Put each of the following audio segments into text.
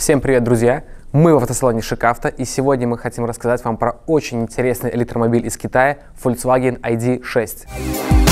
Всем привет, друзья! Мы в автосалоне Шикавто, и сегодня мы хотим рассказать вам про очень интересный электромобиль из Китая Volkswagen ID6.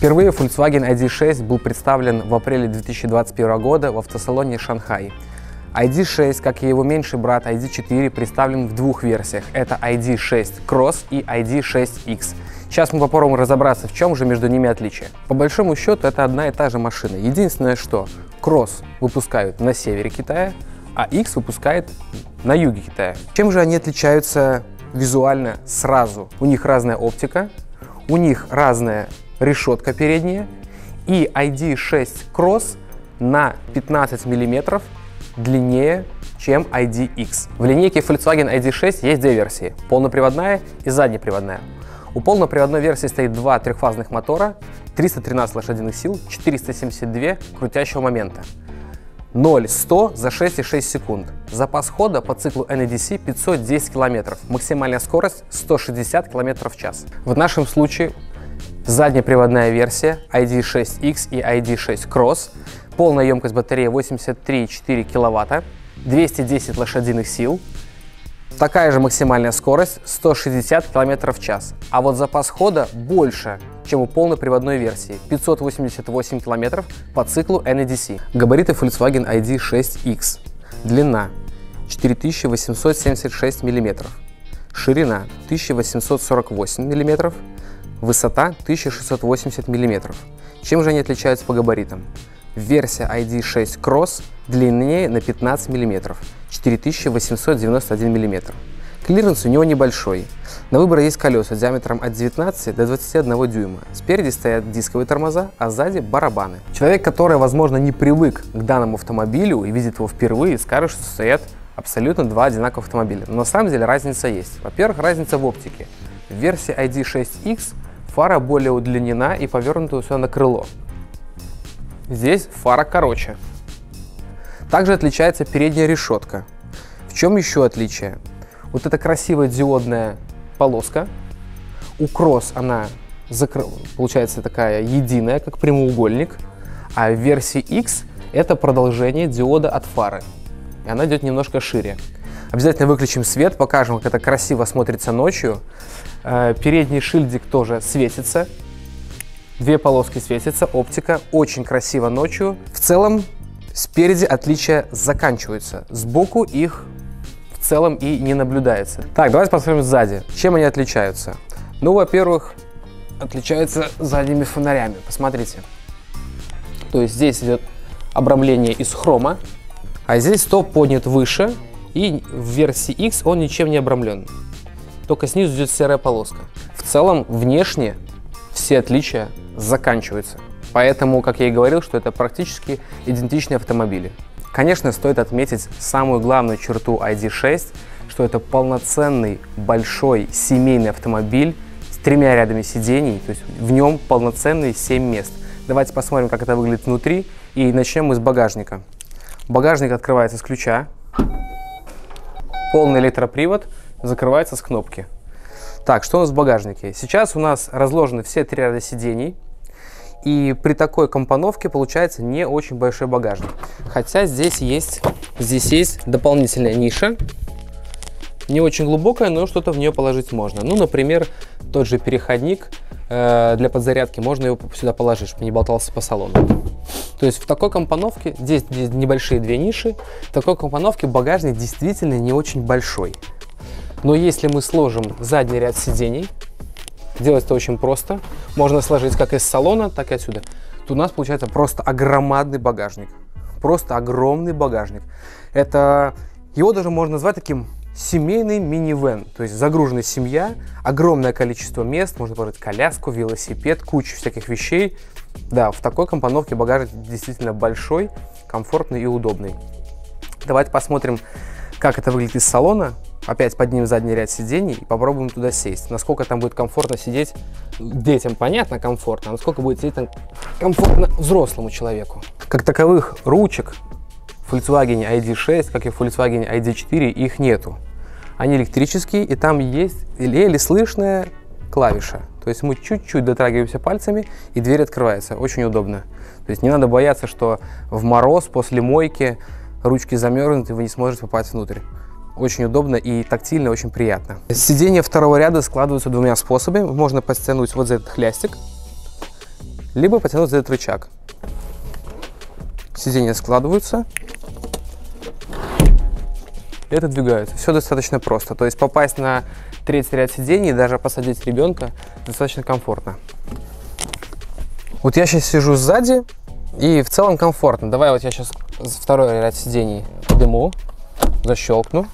Впервые Volkswagen ID6 был представлен в апреле 2021 года в автосалоне Шанхай. ID6, как и его меньший брат ID4, представлен в двух версиях. Это ID6 Cross и ID6X. Сейчас мы попробуем разобраться, в чем же между ними отличие. По большому счету, это одна и та же машина. Единственное, что Cross выпускают на севере Китая, а X выпускает на юге Китая. Чем же они отличаются визуально сразу? У них разная оптика, у них разная решетка передняя и ID6 Cross на 15 мм длиннее, чем IDX. В линейке Volkswagen ID6 есть две версии – полноприводная и заднеприводная. У полноприводной версии стоит два трехфазных мотора, 313 лошадиных сил, 472 крутящего момента. 0-100 за 6,6 секунд. Запас хода по циклу NEDC 510 км. Максимальная скорость 160 км в час. В нашем случае заднеприводная версия ID6X и ID6 Cross, полная емкость батареи 83,4 кВт, 210 лошадиных сил, такая же максимальная скорость 160 км в час. А вот запас хода больше, чем у полноприводной версии 588 км по циклу NEDC. Габариты Volkswagen ID6X. Длина 4876 мм. Ширина 1848 мм Высота 1680 мм. Чем же они отличаются по габаритам? Версия ID6 Cross длиннее на 15 мм, 4891 мм. Клиренс у него небольшой. На выбор есть колеса диаметром от 19 до 21 дюйма. Спереди стоят дисковые тормоза, а сзади барабаны. Человек, который, возможно, не привык к данному автомобилю и видит его впервые, скажет, что стоят абсолютно два одинаковых автомобиля. Но на самом деле разница есть. Во-первых, разница в оптике. В версии ID6X Фара более удлинена и повернута все на крыло. Здесь фара короче. Также отличается передняя решетка. В чем еще отличие? Вот эта красивая диодная полоска. У Cross она закр... получается такая единая, как прямоугольник. А в версии X это продолжение диода от фары. И она идет немножко шире. Обязательно выключим свет, покажем, как это красиво смотрится ночью. Э, передний шильдик тоже светится. Две полоски светятся, оптика очень красиво ночью. В целом, спереди отличия заканчиваются. Сбоку их в целом и не наблюдается. Так, давайте посмотрим сзади. Чем они отличаются? Ну, во-первых, отличаются задними фонарями. Посмотрите. То есть здесь идет обрамление из хрома, а здесь стоп поднят выше, и в версии X он ничем не обрамлен только снизу идет серая полоска. В целом, внешне все отличия заканчиваются. Поэтому, как я и говорил, что это практически идентичные автомобили. Конечно, стоит отметить самую главную черту ID6, что это полноценный большой семейный автомобиль с тремя рядами сидений, то есть в нем полноценные 7 мест. Давайте посмотрим, как это выглядит внутри, и начнем мы с багажника. Багажник открывается с ключа, полный электропривод – закрывается с кнопки. Так, что у нас в багажнике? Сейчас у нас разложены все три ряда сидений. И при такой компоновке получается не очень большой багажник. Хотя здесь есть, здесь есть дополнительная ниша. Не очень глубокая, но что-то в нее положить можно. Ну, например, тот же переходник э, для подзарядки. Можно его сюда положить, чтобы не болтался по салону. То есть в такой компоновке, здесь, здесь небольшие две ниши, в такой компоновке багажник действительно не очень большой. Но если мы сложим задний ряд сидений, делать это очень просто, можно сложить как из салона, так и отсюда, то у нас получается просто огромадный багажник. Просто огромный багажник. Это его даже можно назвать таким семейный минивэн, то есть загруженная семья, огромное количество мест, можно положить коляску, велосипед, кучу всяких вещей. Да, в такой компоновке багажник действительно большой, комфортный и удобный. Давайте посмотрим как это выглядит из салона. Опять поднимем задний ряд сидений и попробуем туда сесть. Насколько там будет комфортно сидеть детям, понятно, комфортно, а насколько будет сидеть там комфортно взрослому человеку. Как таковых ручек Volkswagen ID6, как и в Volkswagen ID4, их нету. Они электрические, и там есть еле слышная клавиша. То есть мы чуть-чуть дотрагиваемся пальцами, и дверь открывается. Очень удобно. То есть не надо бояться, что в мороз после мойки ручки замерзнут, и вы не сможете попасть внутрь. Очень удобно и тактильно, очень приятно. Сиденья второго ряда складываются двумя способами. Можно подтянуть вот за этот хлястик, либо потянуть за этот рычаг. Сиденья складываются, и отодвигаются. Все достаточно просто. То есть попасть на третий ряд сидений, даже посадить ребенка, достаточно комфортно. Вот я сейчас сижу сзади, и в целом комфортно. Давай вот я сейчас второй ряд сидений подниму, защелкну.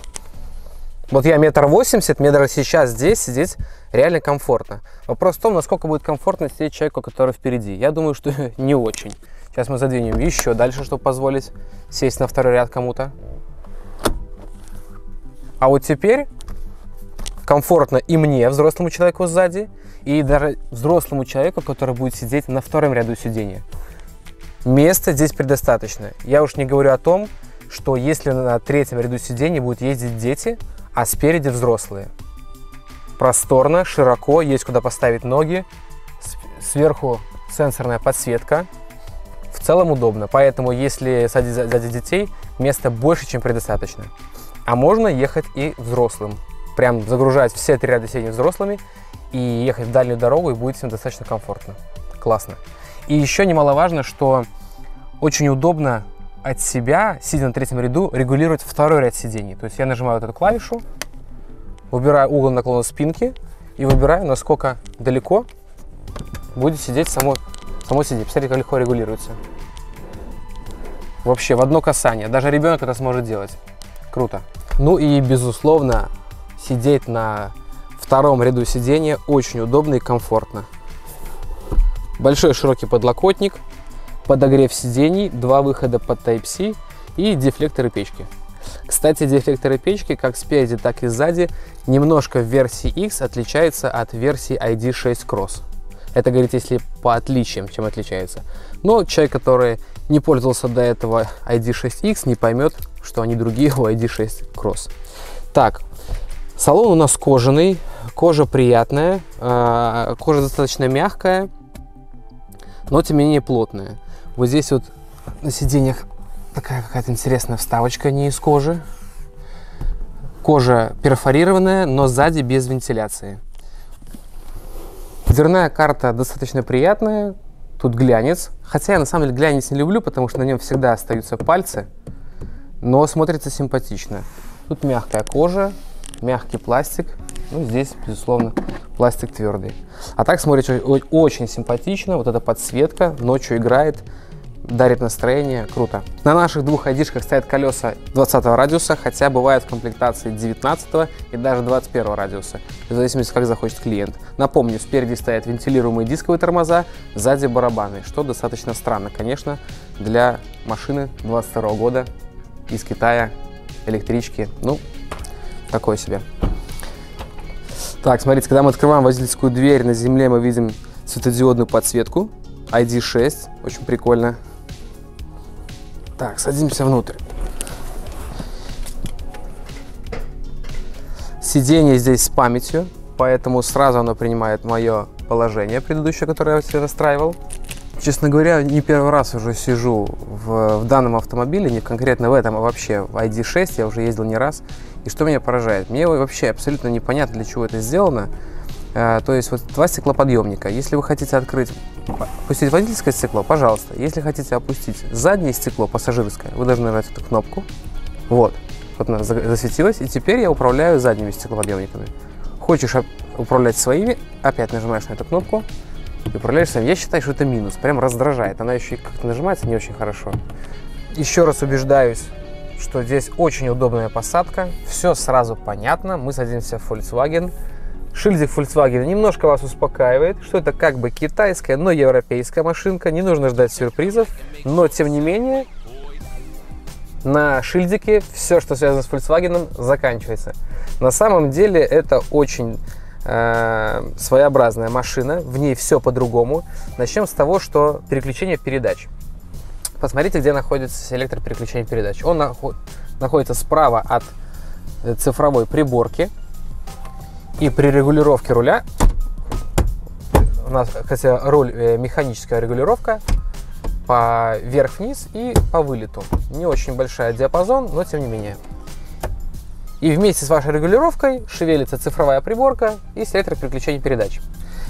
Вот я метр восемьдесят, даже сейчас здесь сидеть реально комфортно. Вопрос в том, насколько будет комфортно сидеть человеку, который впереди. Я думаю, что не очень. Сейчас мы задвинем еще дальше, чтобы позволить сесть на второй ряд кому-то. А вот теперь комфортно и мне, взрослому человеку сзади, и даже взрослому человеку, который будет сидеть на втором ряду сидения. Места здесь предостаточно. Я уж не говорю о том, что если на третьем ряду сидений будут ездить дети, а спереди взрослые. Просторно, широко, есть куда поставить ноги, сверху сенсорная подсветка. В целом удобно, поэтому если садить сзади детей, места больше, чем предостаточно. А можно ехать и взрослым. Прям загружать все три ряда сидений взрослыми и ехать в дальнюю дорогу, и будет всем достаточно комфортно. Классно. И еще немаловажно, что очень удобно от себя, сидя на третьем ряду, регулировать второй ряд сидений. То есть я нажимаю вот эту клавишу, выбираю угол наклона спинки и выбираю, насколько далеко будет сидеть само, само сиденье. Посмотрите, как легко регулируется. Вообще в одно касание. Даже ребенок это сможет делать. Круто. Ну и, безусловно, сидеть на втором ряду сидения очень удобно и комфортно. Большой широкий подлокотник, подогрев сидений, два выхода под Type-C и дефлекторы печки. Кстати, дефлекторы печки как спереди, так и сзади немножко в версии X отличается от версии ID6 Cross. Это говорит, если по отличиям, чем отличается. Но человек, который не пользовался до этого ID6X, не поймет, что они другие у ID6 Cross. Так, салон у нас кожаный, кожа приятная, э, кожа достаточно мягкая, но тем не менее плотная. Вот здесь вот на сиденьях такая какая-то интересная вставочка не из кожи. Кожа перфорированная, но сзади без вентиляции. Дверная карта достаточно приятная, тут глянец. Хотя я на самом деле глянец не люблю, потому что на нем всегда остаются пальцы но смотрится симпатично. Тут мягкая кожа, мягкий пластик. Ну, здесь, безусловно, пластик твердый. А так смотрится очень симпатично. Вот эта подсветка ночью играет, дарит настроение. Круто. На наших двух айдишках стоят колеса 20 радиуса, хотя бывают в комплектации 19 и даже 21 радиуса, в зависимости, как захочет клиент. Напомню, спереди стоят вентилируемые дисковые тормоза, сзади барабаны, что достаточно странно, конечно, для машины 22 года из Китая, электрички, ну, такое себе. Так, смотрите, когда мы открываем водительскую дверь, на земле мы видим светодиодную подсветку ID6, очень прикольно. Так, садимся внутрь. Сиденье здесь с памятью, поэтому сразу оно принимает мое положение предыдущее, которое я себе настраивал. Честно говоря, не первый раз уже сижу в, в данном автомобиле, не конкретно в этом, а вообще в ID6, я уже ездил не раз. И что меня поражает? Мне вообще абсолютно непонятно, для чего это сделано. А, то есть вот два стеклоподъемника. Если вы хотите открыть, опустить водительское стекло, пожалуйста. Если хотите опустить заднее стекло, пассажирское, вы должны нажать эту кнопку. Вот, вот она засветилась, и теперь я управляю задними стеклоподъемниками. Хочешь управлять своими, опять нажимаешь на эту кнопку, и управляешь сам. Я считаю, что это минус, прям раздражает. Она еще как-то нажимается не очень хорошо. Еще раз убеждаюсь, что здесь очень удобная посадка, все сразу понятно, мы садимся в Volkswagen. Шильдик Volkswagen немножко вас успокаивает, что это как бы китайская, но европейская машинка, не нужно ждать сюрпризов, но тем не менее на шильдике все, что связано с Volkswagen, заканчивается. На самом деле это очень э, своеобразная машина, в ней все по-другому. Начнем с того, что переключение передач. Посмотрите, где находится селектор переключения передач. Он наход, находится справа от э, цифровой приборки. И при регулировке руля, у нас, хотя руль э, механическая регулировка, по вверх-вниз и по вылету. Не очень большой диапазон, но тем не менее. И вместе с вашей регулировкой шевелится цифровая приборка и селектор переключения передач.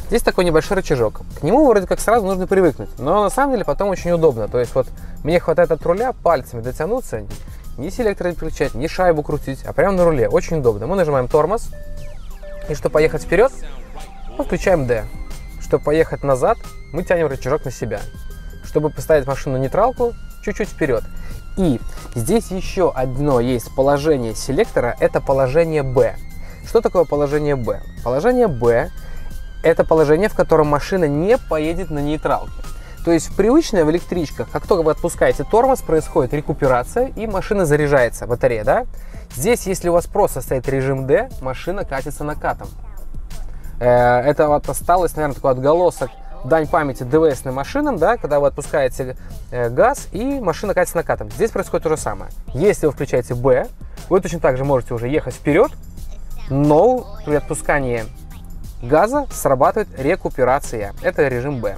Здесь такой небольшой рычажок. К нему вроде как сразу нужно привыкнуть, но на самом деле потом очень удобно. То есть вот мне хватает от руля пальцами дотянуться, не селектор переключать, не шайбу крутить, а прямо на руле. Очень удобно. Мы нажимаем тормоз, и чтобы поехать вперед, мы включаем D. Чтобы поехать назад, мы тянем рычажок на себя чтобы поставить машину нейтралку чуть-чуть вперед. И здесь еще одно есть положение селектора, это положение B. Что такое положение B? Положение B – это положение, в котором машина не поедет на нейтралке. То есть в привычной в электричках, как только вы отпускаете тормоз, происходит рекуперация и машина заряжается, батарея, да? Здесь, если у вас просто стоит режим D, машина катится накатом. Э, это вот осталось, наверное, такой отголосок дань памяти ДВСным машинам, да, когда вы отпускаете э, газ и машина катится накатом. Здесь происходит то же самое. Если вы включаете Б, вы точно так же можете уже ехать вперед, но при отпускании газа срабатывает рекуперация. Это режим Б.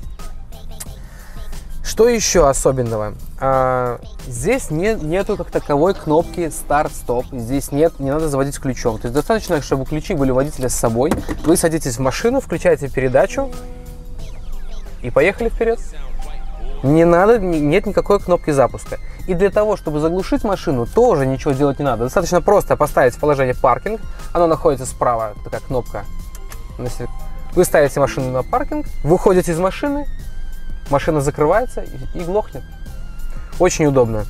Что еще особенного? А, здесь не, нету как таковой кнопки старт-стоп. Здесь нет, не надо заводить ключом. То есть достаточно, чтобы ключи были у водителя с собой. Вы садитесь в машину, включаете передачу и поехали вперед. Не надо, нет никакой кнопки запуска. И для того, чтобы заглушить машину, тоже ничего делать не надо. Достаточно просто поставить в положение паркинг. Оно находится справа, такая кнопка. Вы ставите машину на паркинг, выходите из машины, машина закрывается и, глохнет. Очень удобно.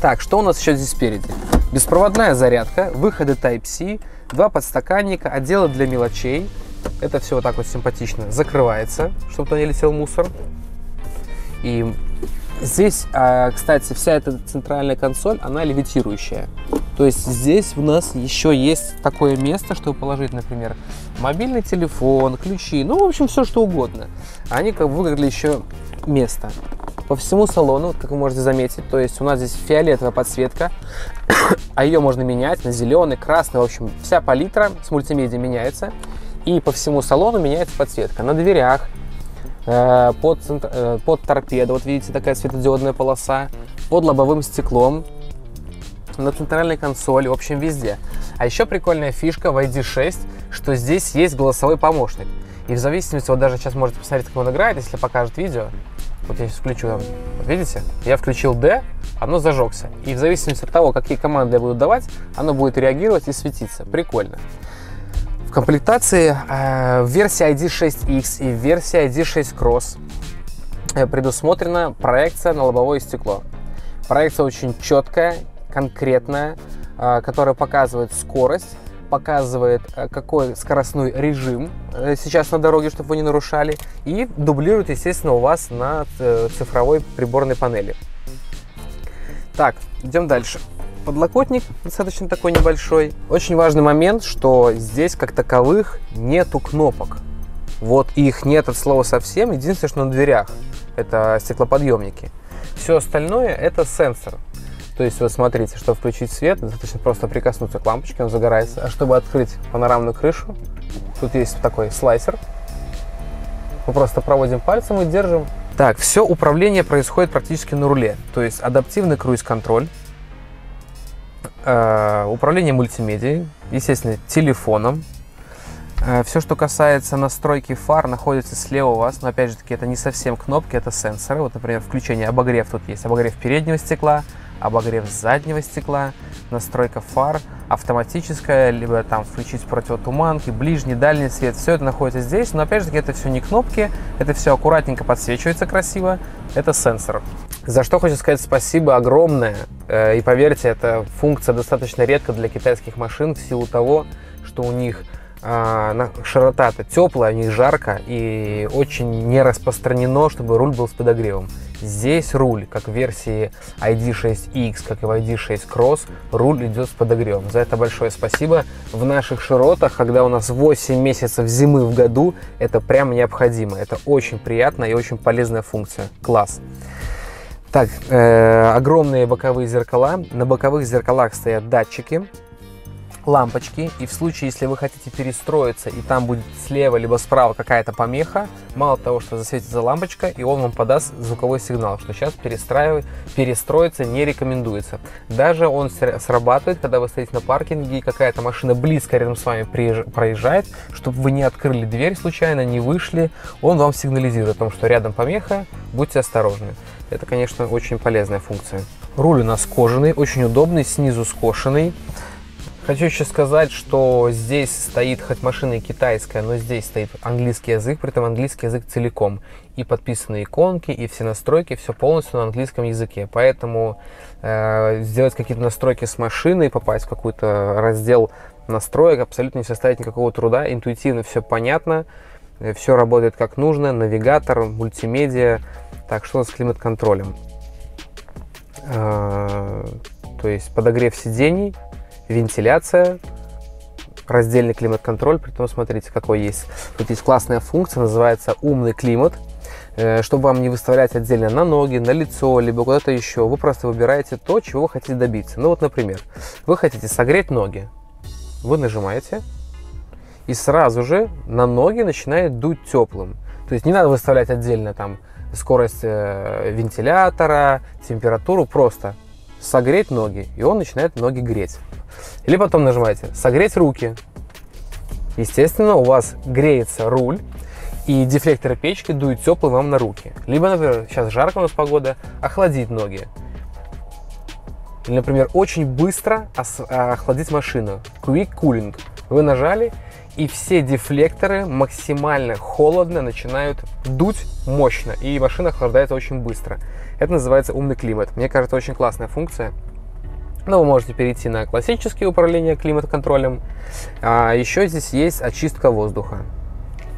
Так, что у нас еще здесь спереди? Беспроводная зарядка, выходы Type-C, два подстаканника, отделы для мелочей, это все вот так вот симпатично закрывается, чтобы туда не летел мусор. И здесь, а, кстати, вся эта центральная консоль, она левитирующая. То есть здесь у нас еще есть такое место, чтобы положить, например, мобильный телефон, ключи, ну, в общем, все что угодно. Они как выиграли еще место. По всему салону, как вы можете заметить, то есть у нас здесь фиолетовая подсветка, а ее можно менять на зеленый, красный, в общем, вся палитра с мультимедиа меняется. И по всему салону меняется подсветка. На дверях, э, под, э, под торпедо, вот видите, такая светодиодная полоса, под лобовым стеклом, на центральной консоли, в общем, везде. А еще прикольная фишка в ID6, что здесь есть голосовой помощник. И в зависимости, вот даже сейчас можете посмотреть, как он играет, если покажет видео. Вот я сейчас включу, вот видите, я включил D, оно зажегся. И в зависимости от того, какие команды я буду давать, оно будет реагировать и светиться. Прикольно. В комплектации э, версии ID6X и версии ID6 Cross э, предусмотрена проекция на лобовое стекло. Проекция очень четкая, конкретная, которая показывает скорость, показывает, э, какой скоростной режим э, сейчас на дороге, чтобы вы не нарушали, и дублирует, естественно, у вас на э, цифровой приборной панели. Так, идем дальше подлокотник достаточно такой небольшой. Очень важный момент, что здесь как таковых нету кнопок. Вот их нет от слова совсем. Единственное, что на дверях это стеклоподъемники. Все остальное это сенсор. То есть вот смотрите, чтобы включить свет, достаточно просто прикоснуться к лампочке, он загорается. А чтобы открыть панорамную крышу, тут есть такой слайсер. Мы просто проводим пальцем и держим. Так, все управление происходит практически на руле. То есть адаптивный круиз-контроль, Э, управление мультимедией, естественно, телефоном. Э, Все, что касается настройки фар, находится слева у вас, но опять же таки это не совсем кнопки, это сенсоры. Вот, например, включение обогрев тут есть, обогрев переднего стекла, обогрев заднего стекла, настройка фар, автоматическая, либо там включить противотуманки, ближний, дальний свет, все это находится здесь, но опять же таки это все не кнопки, это все аккуратненько подсвечивается красиво, это сенсор. За что хочу сказать спасибо огромное, э, и поверьте, эта функция достаточно редко для китайских машин в силу того, что у них а, широта-то теплая, не жарко и очень не распространено, чтобы руль был с подогревом. Здесь руль, как в версии ID6X, как и в ID6 Cross, руль идет с подогревом. За это большое спасибо. В наших широтах, когда у нас 8 месяцев зимы в году, это прям необходимо. Это очень приятно и очень полезная функция. Класс. Так, э, огромные боковые зеркала. На боковых зеркалах стоят датчики лампочки, и в случае, если вы хотите перестроиться, и там будет слева либо справа какая-то помеха, мало того, что засветится лампочка, и он вам подаст звуковой сигнал, что сейчас перестраивать, перестроиться не рекомендуется. Даже он срабатывает, когда вы стоите на паркинге, и какая-то машина близко рядом с вами проезжает, чтобы вы не открыли дверь случайно, не вышли, он вам сигнализирует о том, что рядом помеха, будьте осторожны. Это, конечно, очень полезная функция. Руль у нас кожаный, очень удобный, снизу скошенный. Хочу еще сказать, что здесь стоит, хоть машина и китайская, но здесь стоит английский язык, при этом английский язык целиком. И подписаны иконки, и все настройки, все полностью на английском языке. Поэтому э, сделать какие-то настройки с машиной, попасть в какой-то раздел настроек абсолютно не составит никакого труда. Интуитивно все понятно, э, все работает как нужно, навигатор, мультимедиа. Так, что с климат-контролем? Э, то есть подогрев сидений, вентиляция, раздельный климат-контроль, при том смотрите, какой есть. Тут есть классная функция, называется умный климат. Э, чтобы вам не выставлять отдельно на ноги, на лицо, либо куда-то еще, вы просто выбираете то, чего вы хотите добиться. Ну вот, например, вы хотите согреть ноги. Вы нажимаете, и сразу же на ноги начинает дуть теплым. То есть не надо выставлять отдельно там скорость э, вентилятора, температуру, просто согреть ноги, и он начинает ноги греть. Или потом нажимаете «Согреть руки». Естественно, у вас греется руль, и дефлектор печки дует теплый вам на руки. Либо, например, сейчас жарко у нас погода, охладить ноги. Или, например, очень быстро охладить машину. Quick Cooling. Вы нажали, и все дефлекторы максимально холодно начинают дуть мощно, и машина охлаждается очень быстро. Это называется умный климат. Мне кажется, очень классная функция. Но вы можете перейти на классические управления климат-контролем. А еще здесь есть очистка воздуха.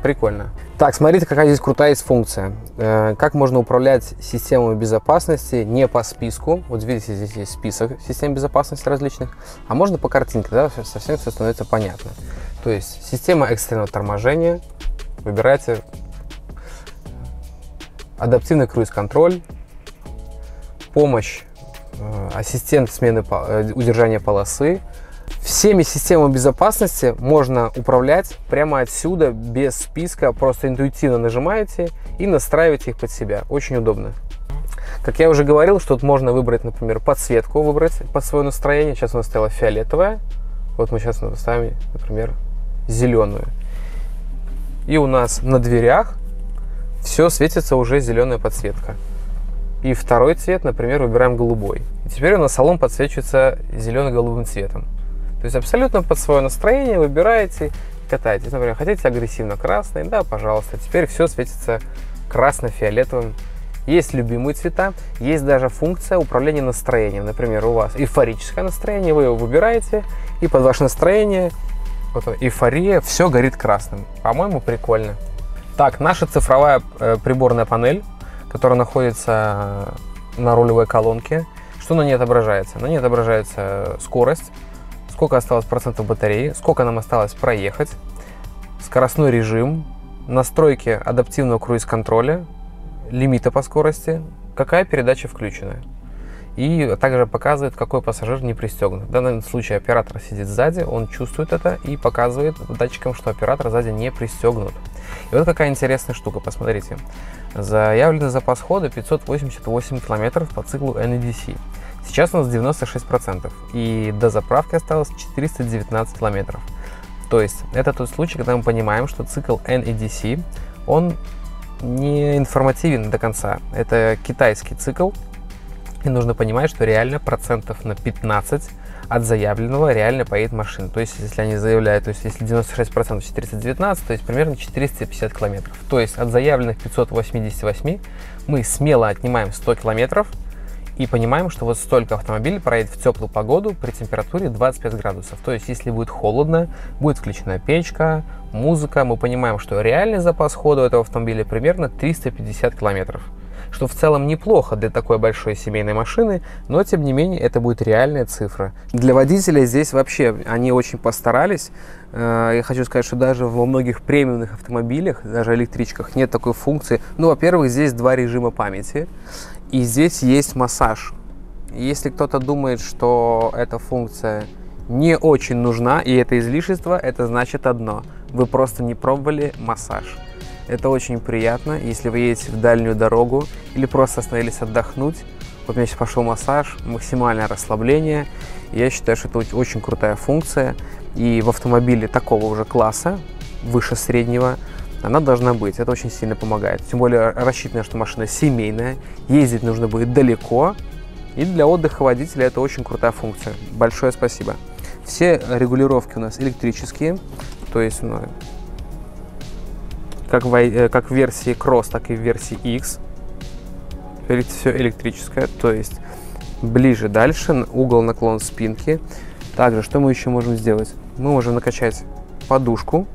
Прикольно. Так, смотрите, какая здесь крутая есть функция. Э, как можно управлять системой безопасности не по списку. Вот видите, здесь есть список систем безопасности различных. А можно по картинке, да, совсем все становится понятно. То есть система экстренного торможения. Выбирайте адаптивный круиз-контроль, помощь Э, ассистент смены э, удержания полосы. Всеми системами безопасности можно управлять прямо отсюда, без списка, просто интуитивно нажимаете и настраиваете их под себя. Очень удобно. Как я уже говорил, что тут можно выбрать, например, подсветку, выбрать под свое настроение. Сейчас у нас стояла фиолетовая. Вот мы сейчас ставим, например, зеленую. И у нас на дверях все светится уже зеленая подсветка. И второй цвет, например, выбираем голубой. И теперь у нас салон подсвечивается зелено-голубым цветом. То есть абсолютно под свое настроение выбираете катаетесь. Например, хотите агрессивно-красный, да, пожалуйста. Теперь все светится красно-фиолетовым. Есть любимые цвета, есть даже функция управления настроением. Например, у вас эйфорическое настроение, вы его выбираете, и под ваше настроение, вот эйфория, все горит красным. По-моему, прикольно. Так, наша цифровая э, приборная панель которая находится на рулевой колонке. Что на ней отображается? На ней отображается скорость, сколько осталось процентов батареи, сколько нам осталось проехать, скоростной режим, настройки адаптивного круиз-контроля, лимита по скорости, какая передача включена. И также показывает, какой пассажир не пристегнут. В данном случае оператор сидит сзади, он чувствует это и показывает датчикам, что оператор сзади не пристегнут. И вот какая интересная штука, посмотрите. Заявленный запас хода 588 км по циклу NEDC. Сейчас у нас 96%, и до заправки осталось 419 км. То есть это тот случай, когда мы понимаем, что цикл NEDC, он не информативен до конца. Это китайский цикл, и нужно понимать, что реально процентов на 15 от заявленного реально поедет машина. То есть, если они заявляют, то есть, если 96% 419, то есть примерно 450 километров. То есть, от заявленных 588 мы смело отнимаем 100 километров, И понимаем, что вот столько автомобилей проедет в теплую погоду при температуре 25 градусов. То есть, если будет холодно, будет включена печка, музыка, мы понимаем, что реальный запас хода у этого автомобиля примерно 350 километров что в целом неплохо для такой большой семейной машины, но тем не менее это будет реальная цифра. Для водителя здесь вообще они очень постарались. Э, я хочу сказать, что даже во многих премиумных автомобилях, даже электричках, нет такой функции. Ну, во-первых, здесь два режима памяти, и здесь есть массаж. Если кто-то думает, что эта функция не очень нужна, и это излишество, это значит одно. Вы просто не пробовали массаж. Это очень приятно, если вы едете в дальнюю дорогу или просто остановились отдохнуть. Вот у меня сейчас пошел массаж, максимальное расслабление. Я считаю, что это очень крутая функция. И в автомобиле такого уже класса, выше среднего, она должна быть. Это очень сильно помогает. Тем более рассчитано, что машина семейная, ездить нужно будет далеко. И для отдыха водителя это очень крутая функция. Большое спасибо. Все регулировки у нас электрические, то есть ну, как в, э, как в версии Cross, так и в версии X. Все электрическое, то есть ближе дальше, угол наклон спинки. Также, что мы еще можем сделать? Мы можем накачать подушку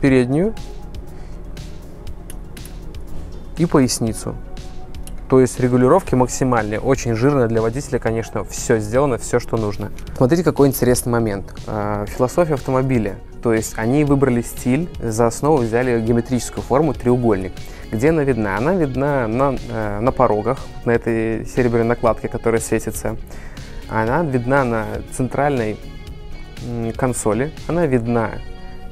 переднюю и поясницу. То есть регулировки максимальные, очень жирно для водителя, конечно, все сделано, все, что нужно. Смотрите, какой интересный момент. А, философия автомобиля. То есть они выбрали стиль, за основу взяли геометрическую форму треугольник. Где она видна? Она видна на, э, на порогах, на этой серебряной накладке, которая светится. Она видна на центральной консоли, она видна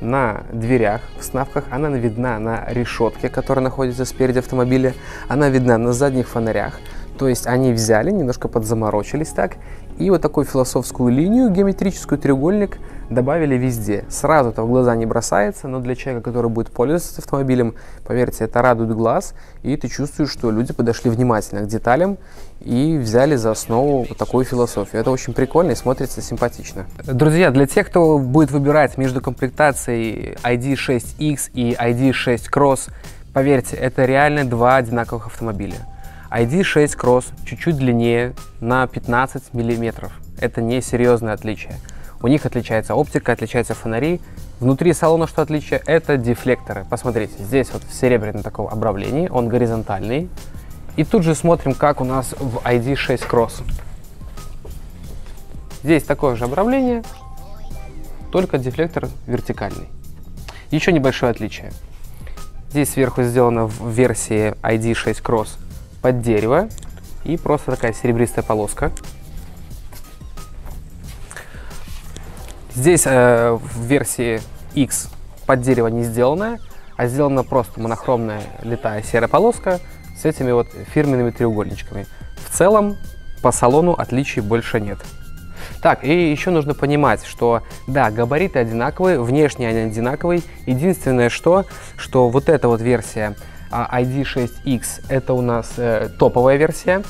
на дверях, в снавках, она видна на решетке, которая находится спереди автомобиля, она видна на задних фонарях. То есть они взяли, немножко подзаморочились так, и вот такую философскую линию, геометрическую треугольник добавили везде. Сразу это в глаза не бросается, но для человека, который будет пользоваться автомобилем, поверьте, это радует глаз, и ты чувствуешь, что люди подошли внимательно к деталям и взяли за основу вот такую философию. Это очень прикольно и смотрится симпатично. Друзья, для тех, кто будет выбирать между комплектацией ID6X и ID6 Cross, поверьте, это реально два одинаковых автомобиля. ID6 Cross чуть-чуть длиннее на 15 миллиметров. Это не серьезное отличие. У них отличается оптика, отличаются фонари. Внутри салона что отличие? Это дефлекторы. Посмотрите, здесь вот в серебряном таком обравлении, он горизонтальный. И тут же смотрим, как у нас в ID6 Cross. Здесь такое же обравление, только дефлектор вертикальный. Еще небольшое отличие. Здесь сверху сделано в версии ID6 Cross под дерево и просто такая серебристая полоска. Здесь э, в версии X под дерево не сделанная, а сделана просто монохромная летая серая полоска с этими вот фирменными треугольничками. В целом по салону отличий больше нет. Так, и еще нужно понимать, что да, габариты одинаковые, внешне они одинаковые. Единственное что, что вот эта вот версия а ID6X это у нас э, топовая версия,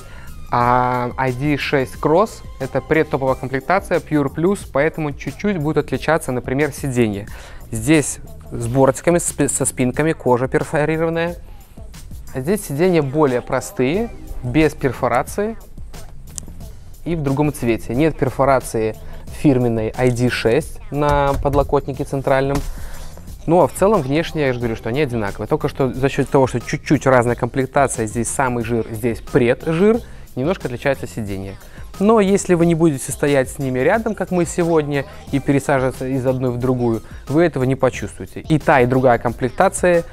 а ID6 Cross это предтоповая комплектация Pure Plus, поэтому чуть-чуть будет отличаться, например, сиденье. Здесь с бортиками, со спинками, кожа перфорированная. А здесь сиденья более простые, без перфорации и в другом цвете. Нет перфорации фирменной ID6 на подлокотнике центральном. Ну а в целом внешне я же говорю, что они одинаковые. Только что за счет того, что чуть-чуть разная комплектация, здесь самый жир, здесь преджир, немножко отличается сиденье. Но если вы не будете стоять с ними рядом, как мы сегодня, и пересаживаться из одной в другую, вы этого не почувствуете. И та, и другая комплектация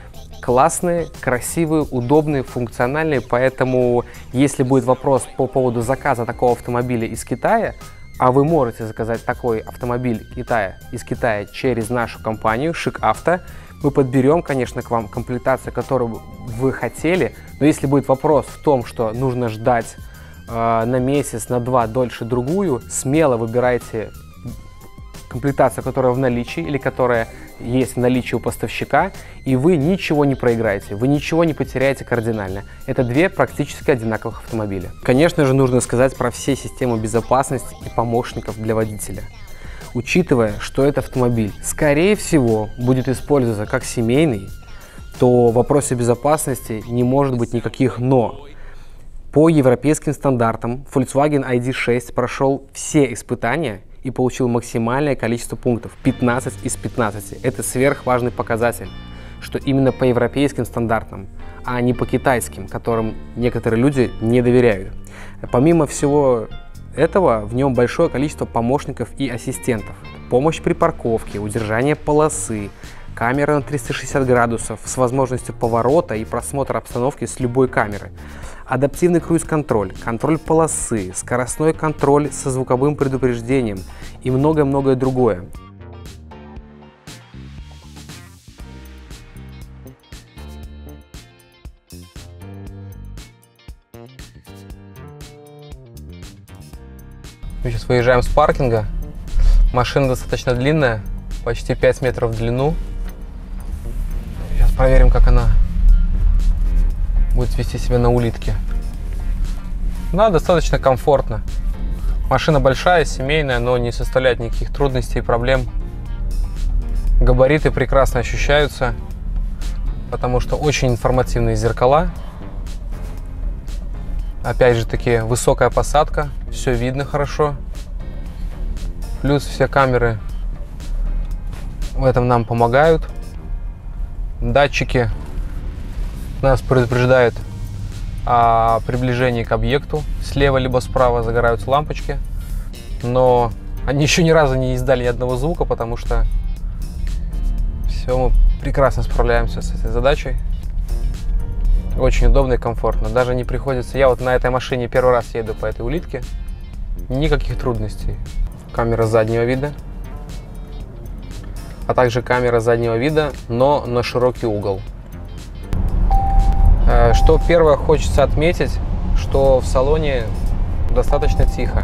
классные, красивые, удобные, функциональные. Поэтому, если будет вопрос по поводу заказа такого автомобиля из Китая, а вы можете заказать такой автомобиль Китая, из Китая через нашу компанию Шик Авто. Мы подберем, конечно, к вам комплектацию, которую вы хотели. Но если будет вопрос в том, что нужно ждать э, на месяц, на два дольше другую, смело выбирайте комплектацию, которая в наличии или которая есть в наличии у поставщика, и вы ничего не проиграете, вы ничего не потеряете кардинально. Это две практически одинаковых автомобиля. Конечно же, нужно сказать про все системы безопасности и помощников для водителя. Учитывая, что этот автомобиль, скорее всего, будет использоваться как семейный, то в вопросе безопасности не может быть никаких «но». По европейским стандартам Volkswagen ID6 прошел все испытания и получил максимальное количество пунктов – 15 из 15. Это сверхважный показатель, что именно по европейским стандартам, а не по китайским, которым некоторые люди не доверяют. Помимо всего этого, в нем большое количество помощников и ассистентов. Помощь при парковке, удержание полосы, камера на 360 градусов с возможностью поворота и просмотра обстановки с любой камеры, адаптивный круиз-контроль, контроль полосы, скоростной контроль со звуковым предупреждением и многое-многое другое. Мы сейчас выезжаем с паркинга. Машина достаточно длинная, почти 5 метров в длину. Сейчас проверим, как она будет вести себя на улитке. Да, достаточно комфортно. Машина большая, семейная, но не составляет никаких трудностей и проблем. Габариты прекрасно ощущаются, потому что очень информативные зеркала. Опять же таки, высокая посадка, все видно хорошо. Плюс все камеры в этом нам помогают. Датчики нас предупреждают о приближении к объекту. Слева либо справа загораются лампочки. Но они еще ни разу не издали ни одного звука, потому что все, мы прекрасно справляемся с этой задачей. Очень удобно и комфортно. Даже не приходится... Я вот на этой машине первый раз еду по этой улитке. Никаких трудностей. Камера заднего вида. А также камера заднего вида, но на широкий угол. Э, что первое хочется отметить, что в салоне достаточно тихо.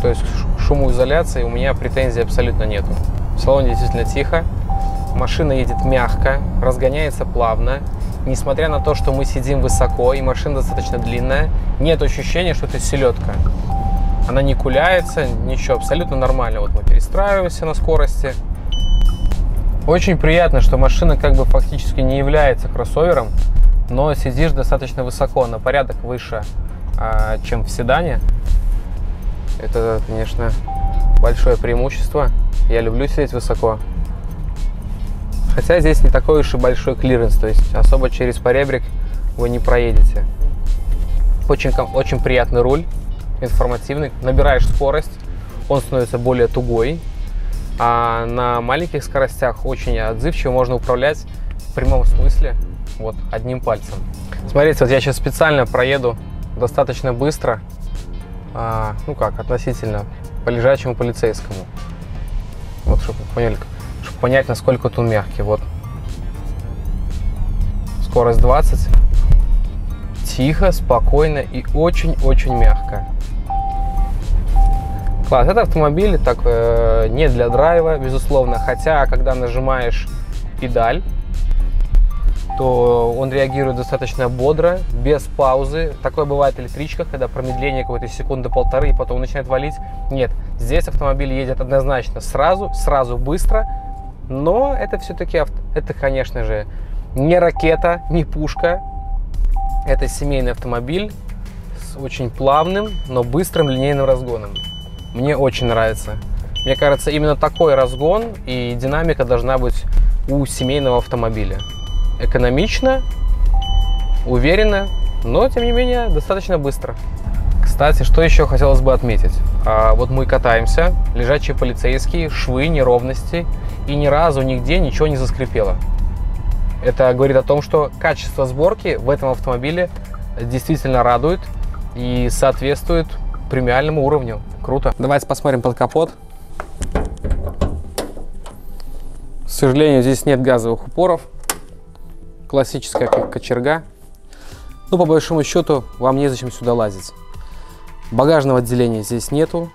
То есть шумоизоляции у меня претензий абсолютно нету. В салоне действительно тихо, машина едет мягко, разгоняется плавно. Несмотря на то, что мы сидим высоко и машина достаточно длинная, нет ощущения, что это селедка. Она не куляется, ничего, абсолютно нормально. Вот мы перестраиваемся на скорости. Очень приятно, что машина как бы фактически не является кроссовером, но сидишь достаточно высоко, на порядок выше, а, чем в седане. Это, конечно, большое преимущество. Я люблю сидеть высоко. Хотя здесь не такой уж и большой клиренс, то есть особо через поребрик вы не проедете. Очень, очень приятный руль, информативный. Набираешь скорость, он становится более тугой. А на маленьких скоростях очень отзывчиво можно управлять в прямом смысле вот одним пальцем. Смотрите, вот я сейчас специально проеду достаточно быстро, а, ну как, относительно по лежачему полицейскому. Вот, чтобы поняли, чтобы понять, насколько он мягкий. Вот. Скорость 20. Тихо, спокойно и очень-очень мягко. Класс. Это автомобиль так, э, не для драйва, безусловно. Хотя, когда нажимаешь педаль, то он реагирует достаточно бодро, без паузы. Такое бывает в электричках, когда промедление какой-то секунды полторы, и потом начинает валить. Нет, здесь автомобиль едет однозначно сразу, сразу быстро, но это все-таки, авто... это, конечно же, не ракета, не пушка. Это семейный автомобиль с очень плавным, но быстрым линейным разгоном. Мне очень нравится. Мне кажется, именно такой разгон и динамика должна быть у семейного автомобиля экономично, уверенно, но тем не менее достаточно быстро. Кстати, что еще хотелось бы отметить? А, вот мы катаемся, лежачие полицейские, швы, неровности, и ни разу нигде ничего не заскрипело. Это говорит о том, что качество сборки в этом автомобиле действительно радует и соответствует премиальному уровню. Круто. Давайте посмотрим под капот. К сожалению, здесь нет газовых упоров классическая кочерга. Ну, по большому счету, вам незачем сюда лазить. Багажного отделения здесь нету.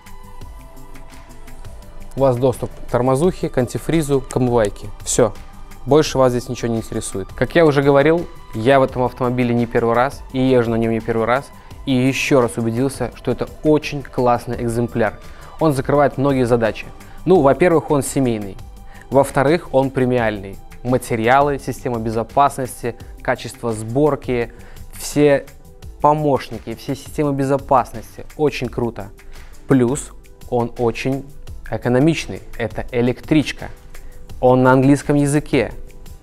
У вас доступ к тормозухе, к антифризу, к омывайке. Все. Больше вас здесь ничего не интересует. Как я уже говорил, я в этом автомобиле не первый раз и езжу на нем не первый раз. И еще раз убедился, что это очень классный экземпляр. Он закрывает многие задачи. Ну, во-первых, он семейный. Во-вторых, он премиальный материалы, система безопасности, качество сборки, все помощники, все системы безопасности. Очень круто. Плюс он очень экономичный. Это электричка. Он на английском языке.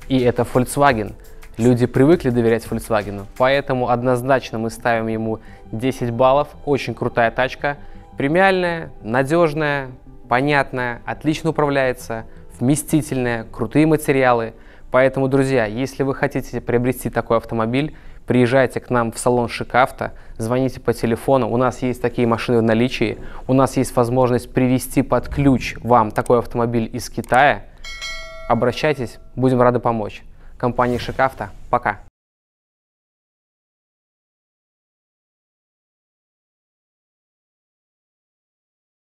И это Volkswagen. Люди привыкли доверять Volkswagen, поэтому однозначно мы ставим ему 10 баллов. Очень крутая тачка, премиальная, надежная, понятная, отлично управляется, вместительная, крутые материалы. Поэтому, друзья, если вы хотите приобрести такой автомобиль, приезжайте к нам в салон Шикавто, звоните по телефону, у нас есть такие машины в наличии, у нас есть возможность привезти под ключ вам такой автомобиль из Китая. Обращайтесь, будем рады помочь. Компания Шикавто, пока!